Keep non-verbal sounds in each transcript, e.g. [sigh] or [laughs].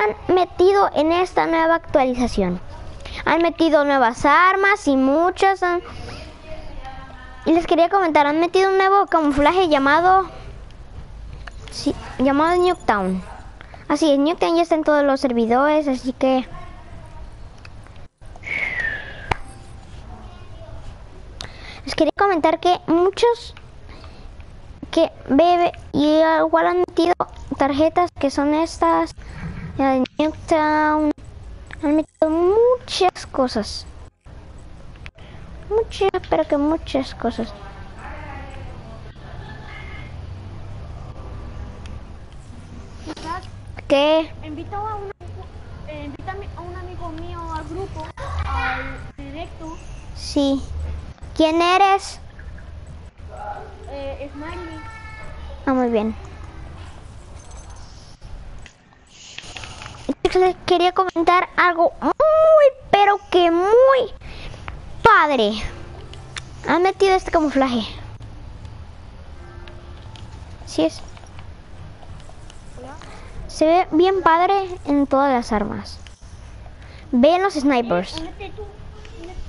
han metido en esta nueva actualización? Han metido nuevas armas y muchas. han- Y les quería comentar, han metido un nuevo camuflaje llamado... Sí, llamado Nuketown. Así es, Nuketown ya está en todos los servidores, así que... Les quería comentar que muchos que bebe y igual han metido tarjetas que son estas han metido muchas cosas. Muchas pero que muchas cosas. Que invito a un, eh, invítame a un amigo mío al grupo, al directo, sí. Quién eres eh, Smiley. ah muy bien les quería comentar algo muy pero que muy padre. Han metido este camuflaje. Sí es. Se ve bien padre en todas las armas. Ven los snipers. Eh,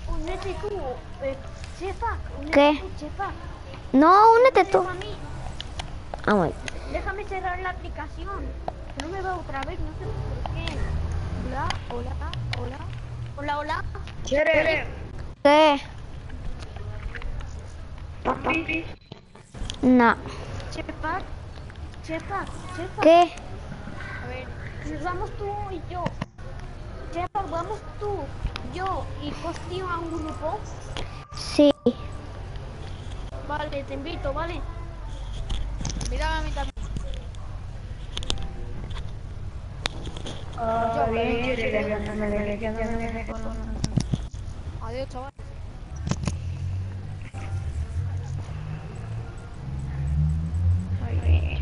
únete ¿Qué? no únete tú. Déjame ah, déjame cerrar la aplicación. No me veo otra vez, no sé. Hola, hola, hola, hola, hola. Chere, ¿qué? no Chefa, Chefa, Chefa. ¿qué? A ver, nos vamos tú y yo. Chefa, vamos tú, yo y Costío a un grupo. sí Vale, te invito, ¿vale? Mira a mí también. Ah, bien, chere, Adiós, chaval. Hola,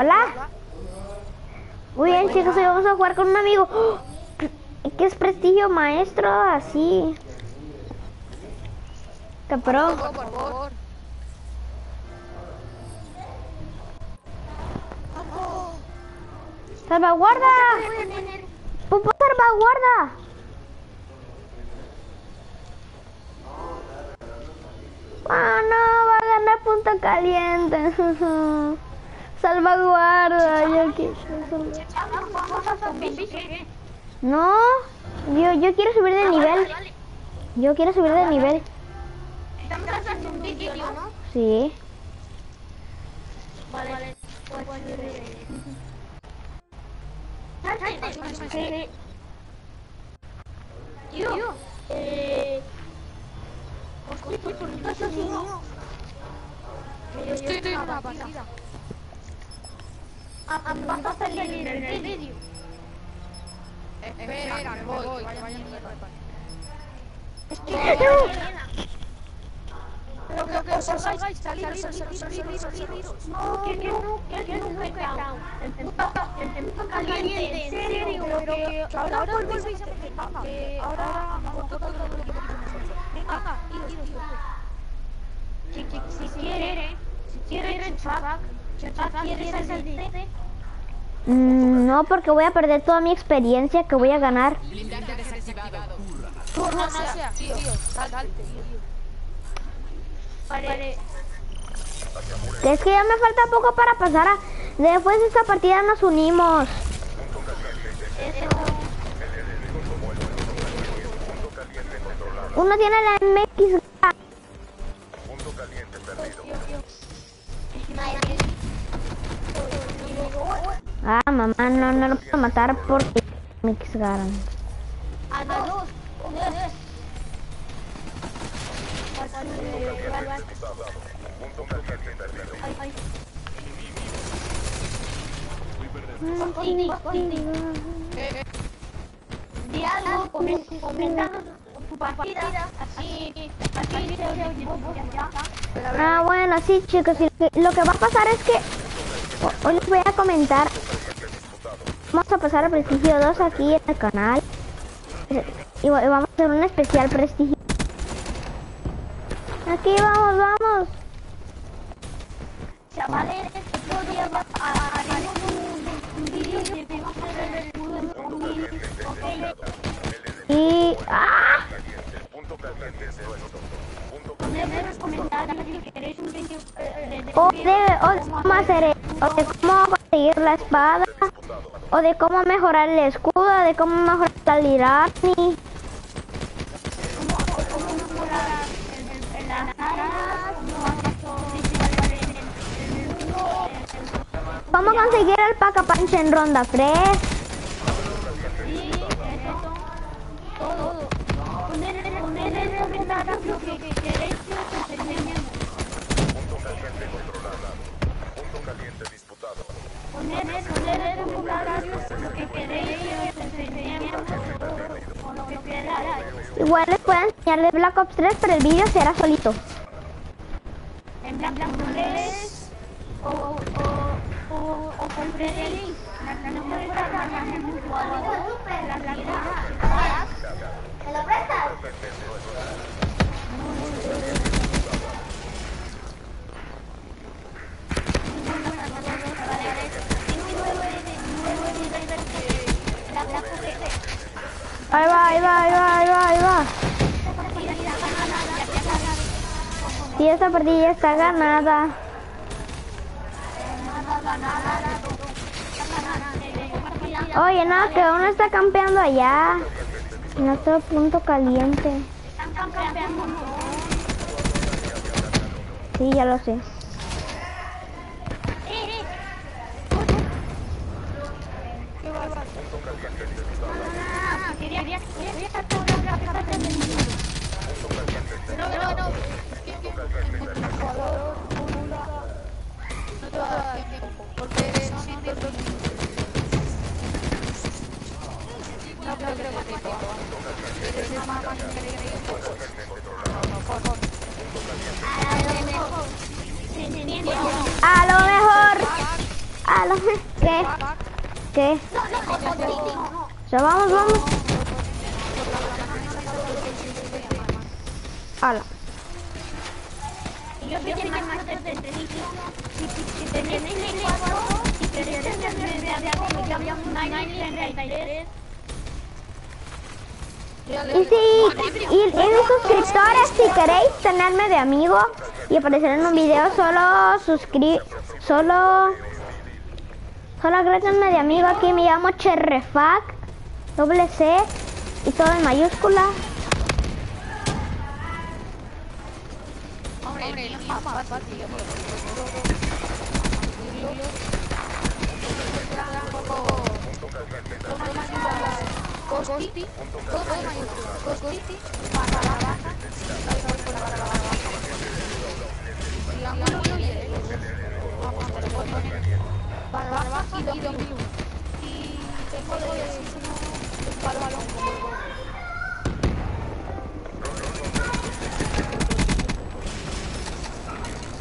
Hola. Muy bien, chicos, hoy vamos a jugar con un amigo. ¡Oh! [gasps] ¿Qué es prestigio maestro? Así. ¡Qué pro! ¡Salvaguarda! ¡Pupo, salvaguarda! ¡Ah, no! Va a ganar punto caliente. [laughs] Salvaguarda. Yo quiero salvaguarda. No, yo, yo quiero subir de nivel. Yo quiero subir de nivel. Estamos haciendo un vídeo, ¿no? Sí. Vale. Salte. Yo. Eh. ¿Por qué estás así? Yo estoy en ah, vas a salir en el vídeo. Espera, me voy. que vayan Pero que, que os salgáis, salid. No, que no, que no, caliente, en serio, pero que ahora volvéis a meter ahora vosotros lo que Venga. Si, si, si quiere, si quiere, Chuck, Chuck quiere salirse, Mm, no, porque voy a perder toda mi experiencia que voy a ganar. es que ya me falta poco para pasar a... Después de esta partida nos unimos. Uno tiene la MX. Mamá, no, no lo puedo matar porque voz ya. Ah, bueno, sí, chicos. Lo que, va a pasar es que ho- hoy les voy a comentar. Vamos a pasar a Prestigio 2 aquí en el canal. Y va- y vamos a hacer un especial Prestigio. Aquí vamos, vamos. Chavales, otro día va- a- un, vídeo de cómo hacer el escudo en. Y... ¡Ah! Eh, O de, o cómo hacer o de cómo conseguir la espada. O de cómo mejorar el escudo. De cómo mejorar la Lirani. ¿Cómo conseguir el paca en ronda 3? todo. Poned, poned en los comentarios lo que queréis que os enseñemos. Igual les puedo enseñar de Black Ops 3, pero el vídeo será solito. En tres o, o, o, o arma en un jugador, la realidad. ¿Me lo prestas? Ahí va, ahí va, ahí va, ahí va, ahí va. Y esta partida está ganada. Oye, no, que uno está campeando allá. En otro punto caliente. Sí, ya lo sé. y si y, y suscriptores si queréis tenerme de amigo y aparecer en un video solo suscri solo solo agréguenme de amigo aquí. Me llamo Cherrefac doble C y todo en mayúscula. Costi. Costi, barra baja, barra baja. La mano viene. Barra baja y 2001. Y tengo de como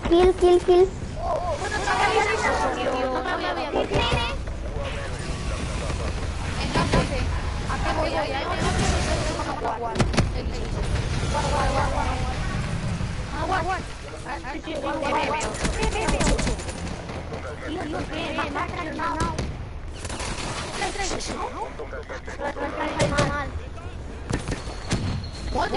Kill, kill, kill. Entonces, ¿a qué voy a ir? Vamos a jugar. El bicho. Guau,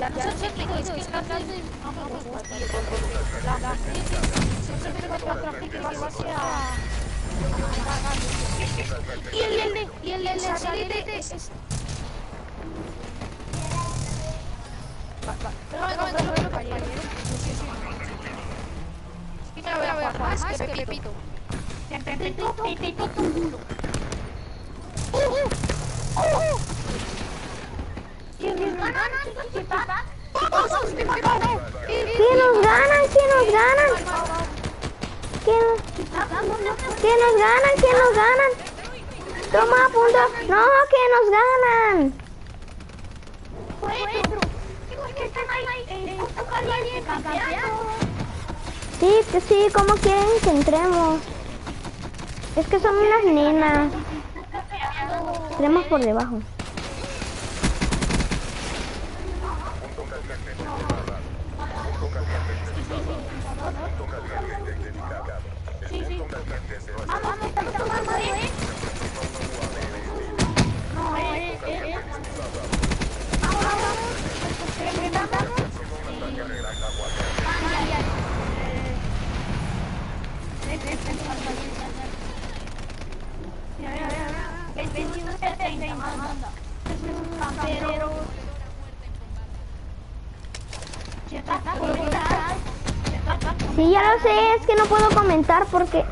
Ah. Ah, ah, Oh. Ya no se ha. Es que está hablando y va a... Y el, el, y el, el satélite es... Va, va. Pégame, pégame, pégame, pégame. Sí, sí. Es que me voy a jugar más que Pepito. ¡Uh, ¿Qué nos ganan? ¿Qué nos ganan? ¿Qué nos, ¿Qué nos ganan? ¿Qué nos ganan? Toma punto. No, que nos ganan. Sí, que sí, ¿cómo quieren que entremos? Es que son unas nenas. Entremos por debajo. Porque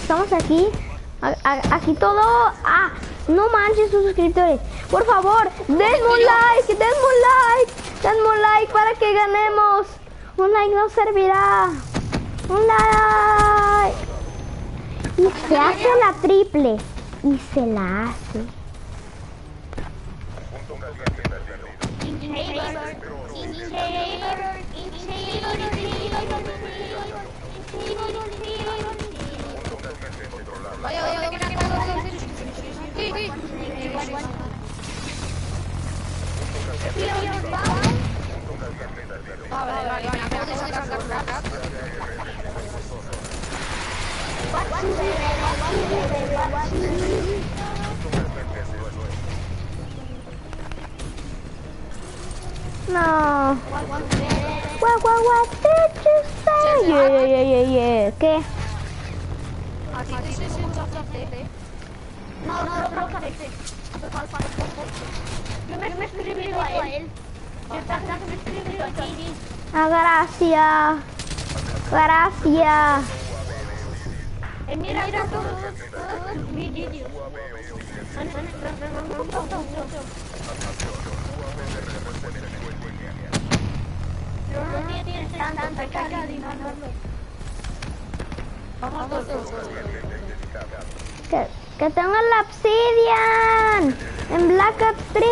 estamos aquí. A- a- aquí todo. Ah, no manches sus suscriptores. Por favor, denme un like, denme un like, denme un like para que ganemos. Un like nos servirá. Un like. Y se hace la triple. Y se la hace. No. What, what, what did you say? Yeah, yeah, yeah, yeah, yeah. ¿Qué? A ti te sé sin chocarte. No, no, no, no. Ah, gracias. Gracias. No. Que, tengo la obsidian. En Black Ops 3.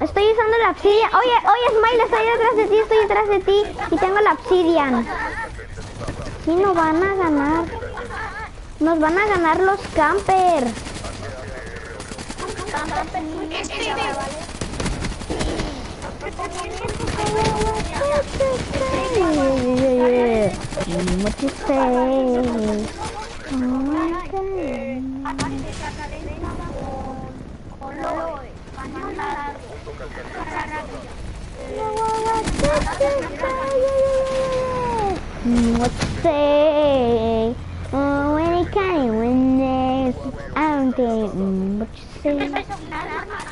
Estoy usando la obsidian. Oye, oye, Smile, estoy detrás de ti, estoy detrás de ti. Y tengo la obsidian. Sí, nos van a ganar. Nos van a ganar los camper. What you say? What you say? Oh, when it came, when there's, I don't think, what you say?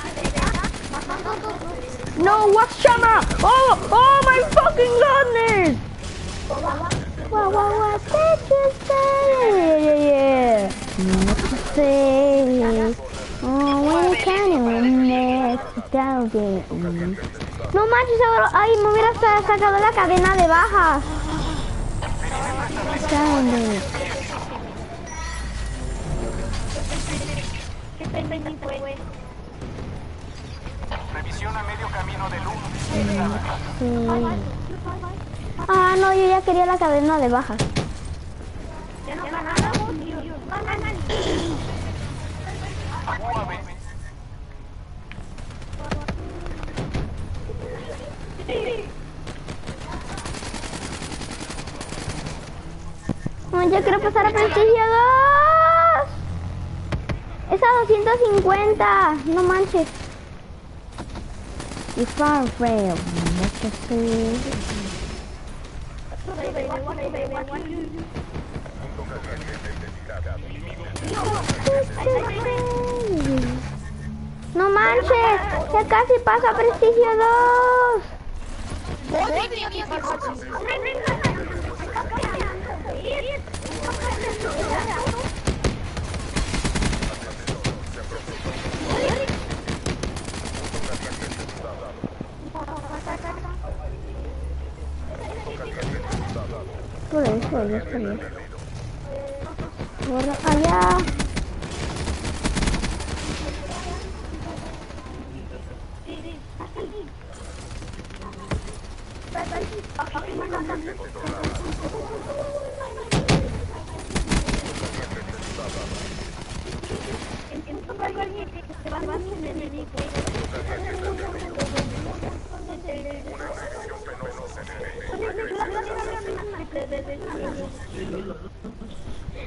No, what Shama? Oh, oh my fucking goodness! Yeah, yeah. Mm, What you say? No manches, ahora- ay, me hubiera sa- sacado la cadena de bajas. Ah, no, yo ya quería la cadena de bajas. No, yo quiero pasar a prestigio 2. Es a 250. No manches. Y far fail. Mucho sí. No manches, ya casi paso a prestigio 2. Por eso, ya está bien. Borra allá.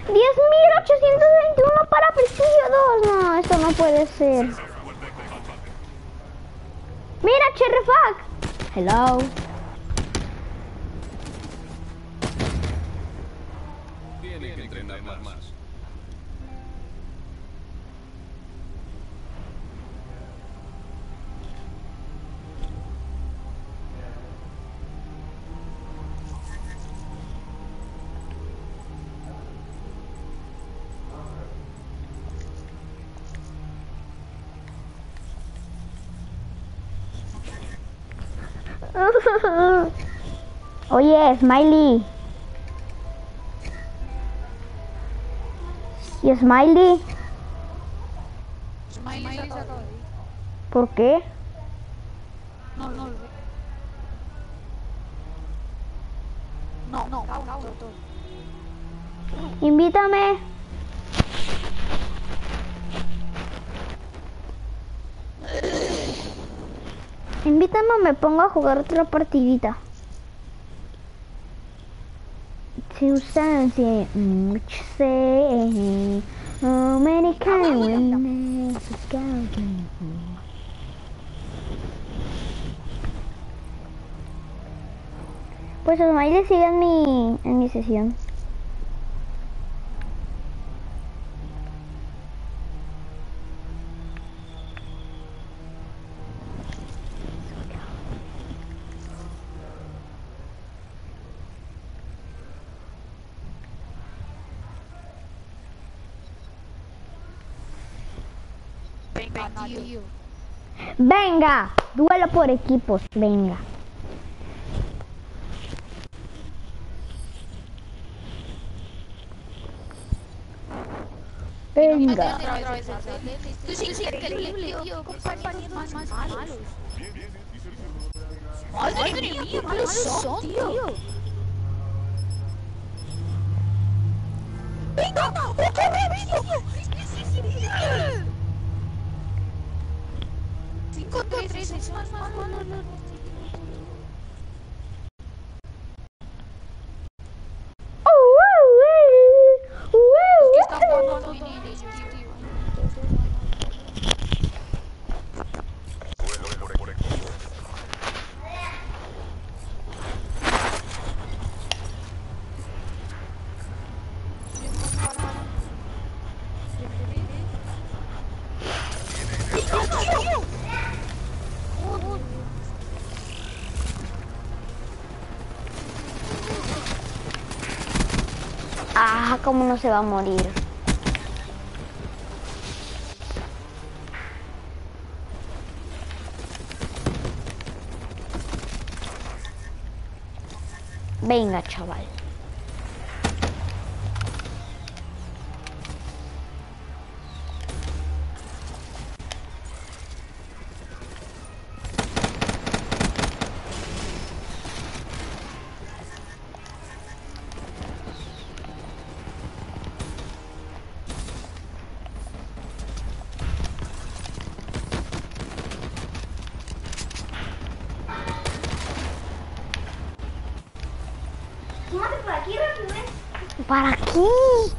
¡10.821 para prestigio 2! No, esto no puede ser. ¡Mira, Oye, Smiley. ¿Y Smiley? Smiley se ir. ¿Por qué? No, no. No, no, no, no, no. Invítame. Invítame me pongo a jugar otra partidita. Sustancia, much say, how many is God Pues en mi, en mi sesión. Duelo por equipos, venga. Venga. Tú ¡Otra vez, tío! Ah, cómo no se va a morir. Venga, ¿Para aquí?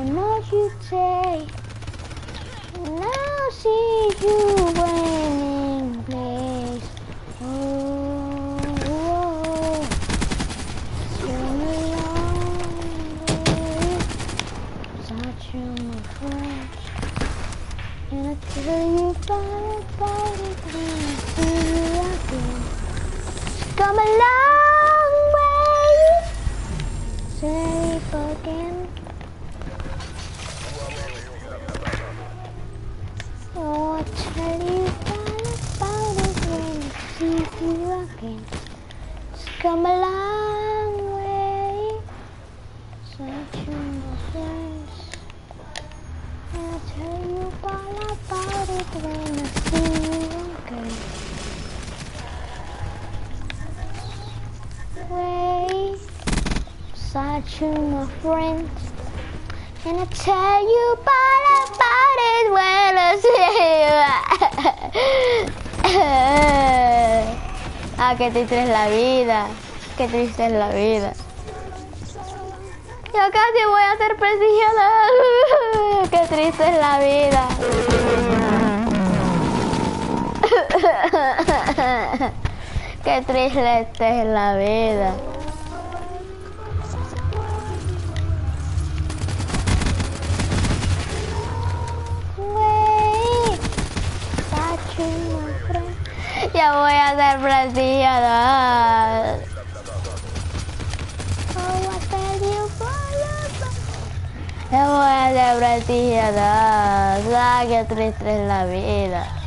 cute say Now see you. at my friend. And I tell you about it when I see you. [laughs] ah, qué triste es la vida. Qué triste es la vida. Yo casi voy a ser presionada. [laughs] qué triste es la vida. [laughs] qué triste es la vida. al día that. Oh, I tell you for love. Every day que triste es la vida.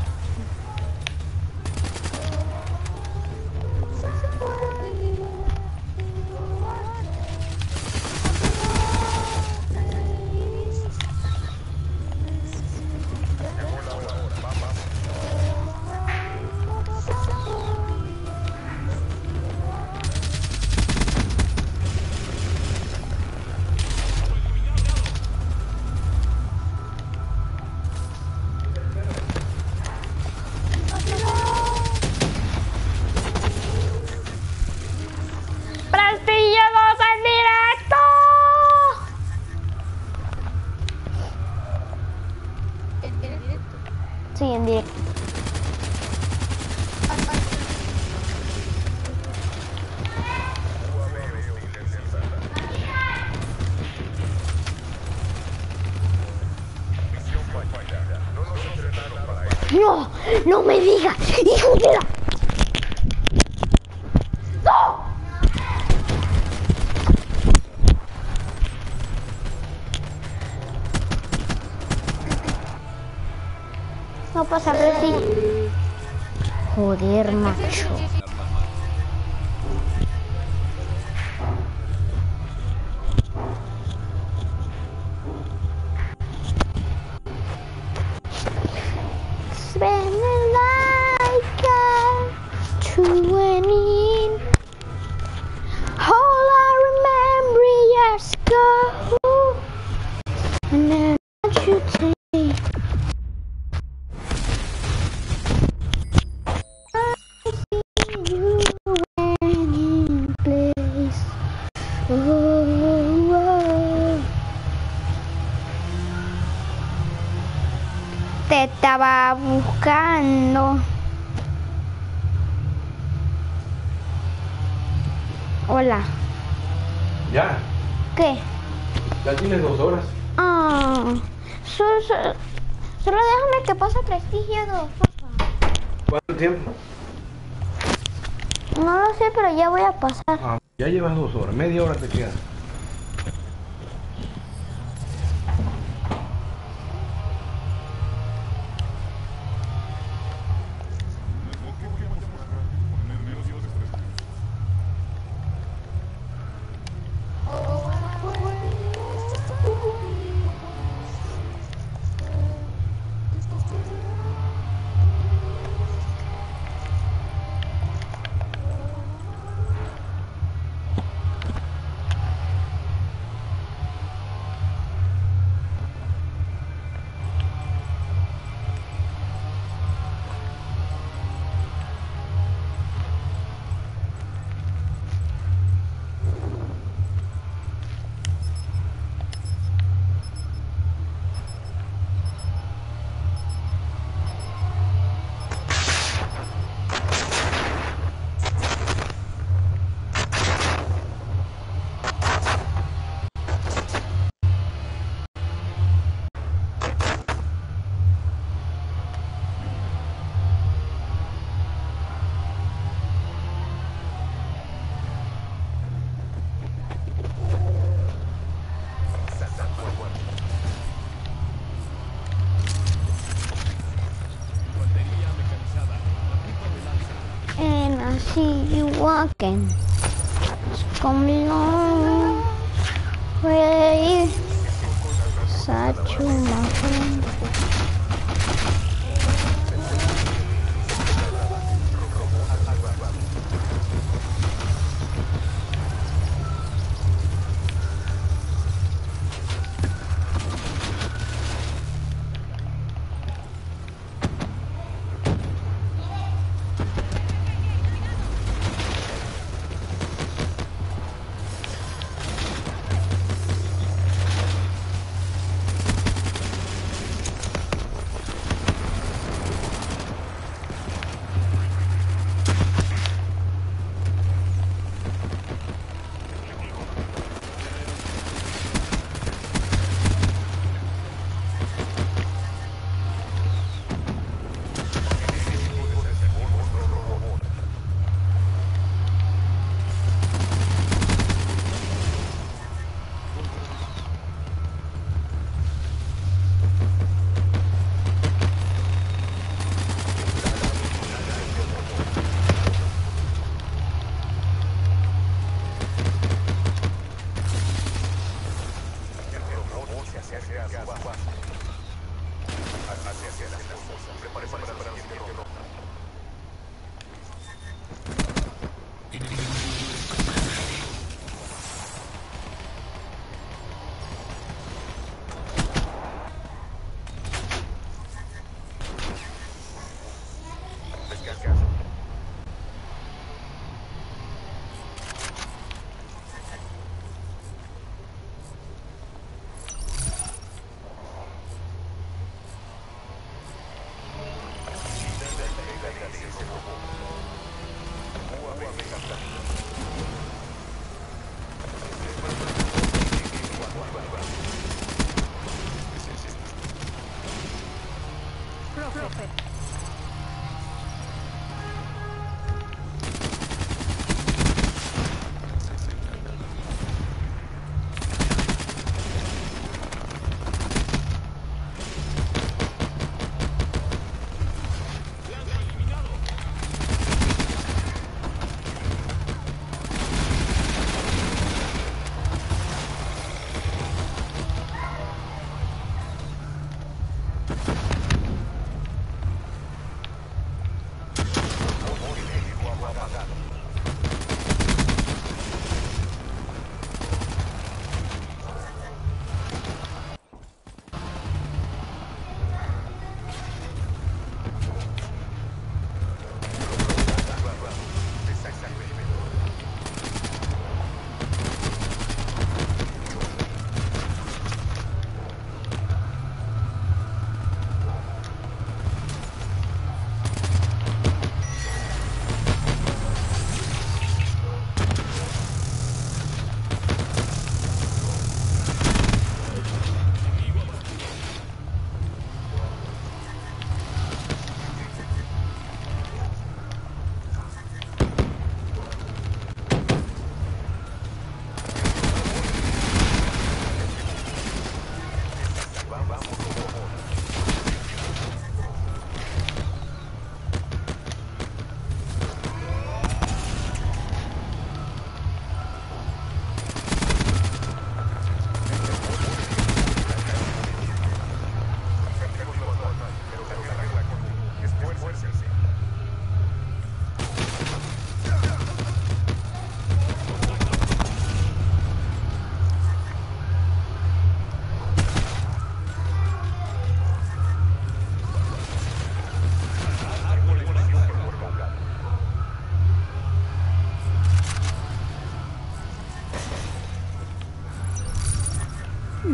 you walking? It's coming long way. Such a mountain.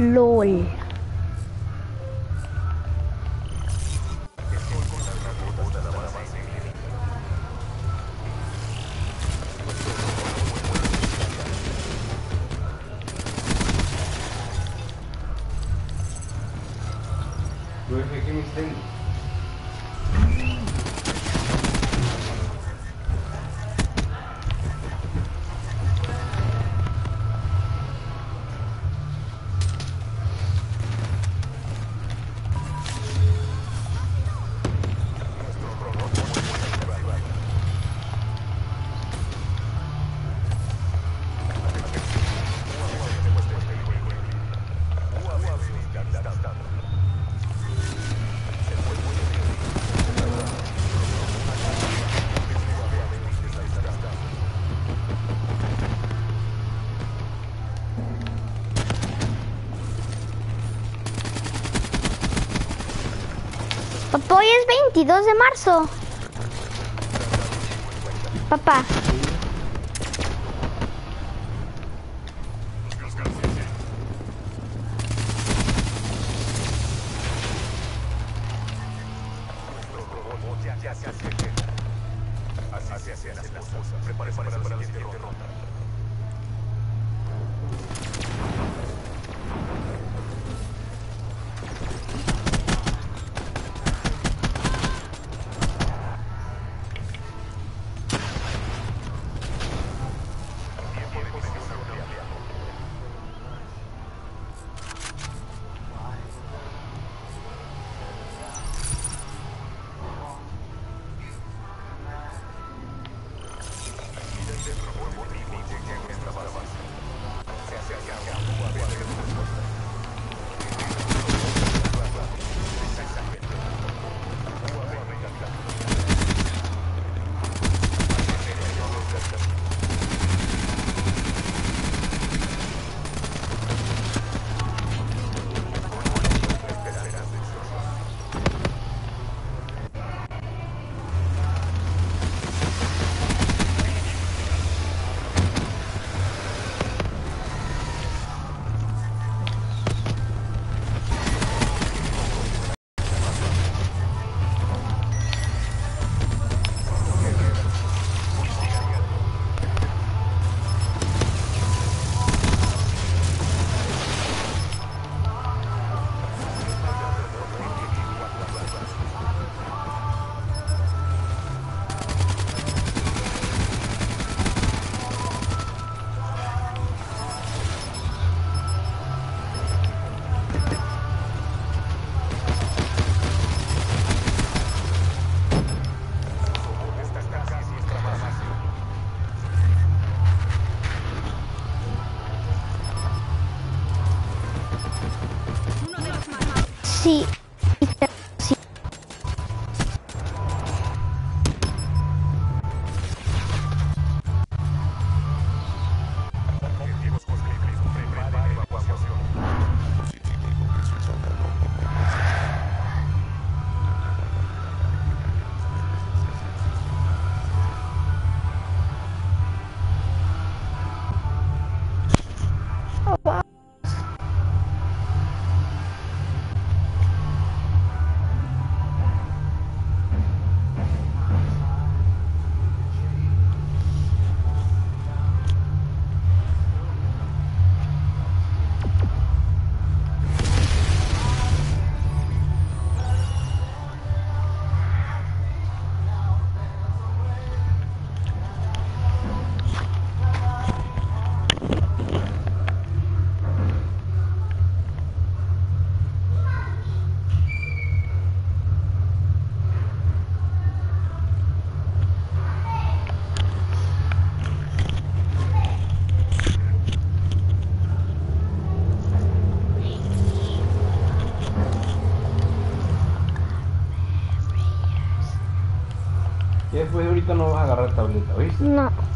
LOL. Papá, hoy es 22 de marzo. Papá. Sí. No.